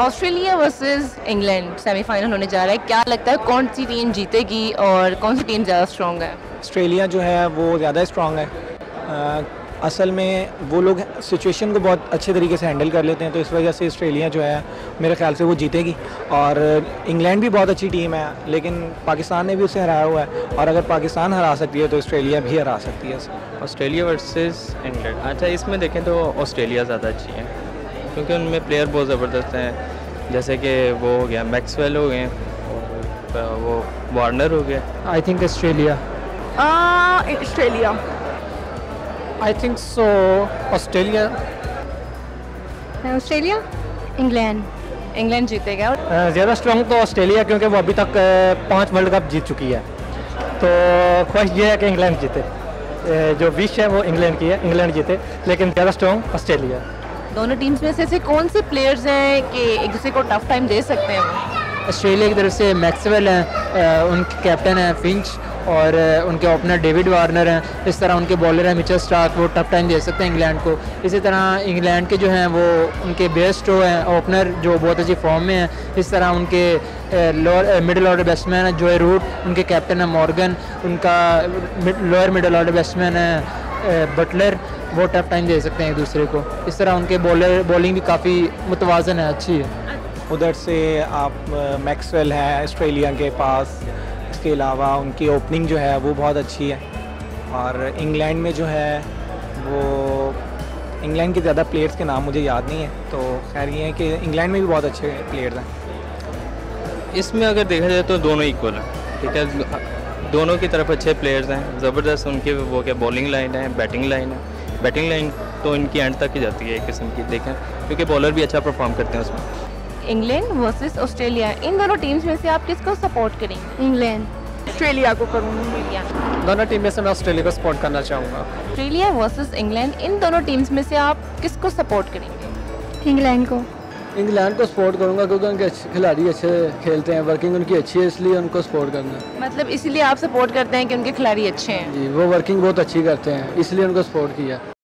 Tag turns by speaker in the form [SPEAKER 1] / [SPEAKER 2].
[SPEAKER 1] Australia versus England semifinal होने जा रहा है। क्या लगता है कौन सी टीम जीतेगी और कौन सी टीम ज़्यादा स्ट्रॉन्ग है?
[SPEAKER 2] ऑस्ट्रेलिया जो है वो ज़्यादा स्ट्रॉन्ग है। अ, असल में वो लोग सिचुएशन को बहुत अच्छे तरीके से हैंडल कर लेते हैं तो इस वजह से ऑस्ट्रेलिया जो है मेरे ख्याल से वो जीतेगी। और इंग्लैंड भी बहुत अच्छी टीम है लेकिन पाकिस्तान ने भी उसे हराया हुआ है। और अगर पाकिस्तान हरा सकती है तो ऑस्ट्रेलिया भी हरा सकती है।
[SPEAKER 3] Australia versus England. अच्छा इसमें देखें तो ऑस्ट्रेलिया ज़्यादा अच्छी है। क्योंकि उनमें प्लेयर बहुत ज़बरदस्त हैं। जैसे कि वो हो गया मैक्सवेल हो गए वो वार्नर हो गया।
[SPEAKER 4] I think Australia.
[SPEAKER 1] Australia
[SPEAKER 4] I think so Australia
[SPEAKER 1] Australia England England जीतेगा।
[SPEAKER 4] ज़्यादा स्ट्रॉन्ग तो ऑस्ट्रेलिया क्योंकि वो अभी तक पाँच वर्ल्ड कप जीत चुकी है। तो ख्वाहिश ये है कि इंग्लैंड जीते। जो विश है वो इंग्लैंड की है इंग्लैंड जीते। लेकिन ज़्यादा स्ट्रॉन्ग ऑस्ट्रेलिया
[SPEAKER 1] दोनों टीम्स में से ऐसे कौन से प्लेयर्स हैं कि एक दूसरे को टफ टाइम दे सकते हैं?
[SPEAKER 4] ऑस्ट्रेलिया की तरफ़ से मैक्सवेल हैं उनके कैप्टन हैं फिंच और उनके ओपनर डेविड वार्नर हैं। इस तरह उनके बॉलर हैं मिचर स्टार्क, वो टफ टाइम दे सकते हैं इंग्लैंड को। इसी तरह इंग्लैंड के जो हैं, वो उनके बेस्ट जो हैं ओपनर जो बहुत अच्छी फॉर्म में हैं, इस तरह उनके लोअर मिडिल ऑर्डर बैट्समैन है जोए रूट उनके कैप्टन है मॉर्गन, उनका लोअर मिडिल ऑर्डर बैट्समैन है बटलर वो टफ टाइम दे सकते हैं एक दूसरे को। इस तरह उनके बॉलर बॉलिंग भी काफ़ी मुतवाजन है अच्छी है।
[SPEAKER 2] उधर से आप मैक्सवेल हैं ऑस्ट्रेलिया के पास। इसके अलावा उनकी ओपनिंग जो है वो बहुत अच्छी है। और इंग्लैंड में जो है वो इंग्लैंड के ज़्यादा प्लेयर्स के नाम मुझे याद नहीं है। तो खैर ये है कि इंग्लैंड में भी बहुत अच्छे प्लेयर्स हैं।
[SPEAKER 3] इसमें अगर देखा जाए तो दोनों इक्वल हैं। ठीक है? दोनों की तरफ़ अच्छे प्लेयर्स हैं ज़बरदस्त उनके वो क्या बॉलिंग लाइन है बैटिंग लाइन है। बैटिंग लाइन तो इनकी एंड तक ही जाती है एक किस्म की देखें क्योंकि बॉलर भी अच्छा परफॉर्म करते हैं उसमें।
[SPEAKER 1] इंग्लैंड वर्सेस ऑस्ट्रेलिया इन दोनों टीम्स में से आप किसको सपोर्ट करेंगे?
[SPEAKER 5] इंग्लैंड
[SPEAKER 1] ऑस्ट्रेलिया को करूँगी
[SPEAKER 4] दोनों टीम में से मैं ऑस्ट्रेलिया को सपोर्ट करना चाहूँगा।
[SPEAKER 1] ऑस्ट्रेलिया वर्सेस इंग्लैंड इन दोनों टीम्स में से आप किसको सपोर्ट करेंगे?
[SPEAKER 5] इंग्लैंड को।
[SPEAKER 6] इंग्लैंड को सपोर्ट करूँगा क्योंकि उनके खिलाड़ी अच्छे खेलते हैं वर्किंग उनकी अच्छी है इसलिए उनको सपोर्ट करना।
[SPEAKER 1] मतलब इसलिए आप सपोर्ट करते हैं कि उनके खिलाड़ी अच्छे हैं?
[SPEAKER 6] जी वो वर्किंग बहुत अच्छी करते हैं इसलिए उनको सपोर्ट किया।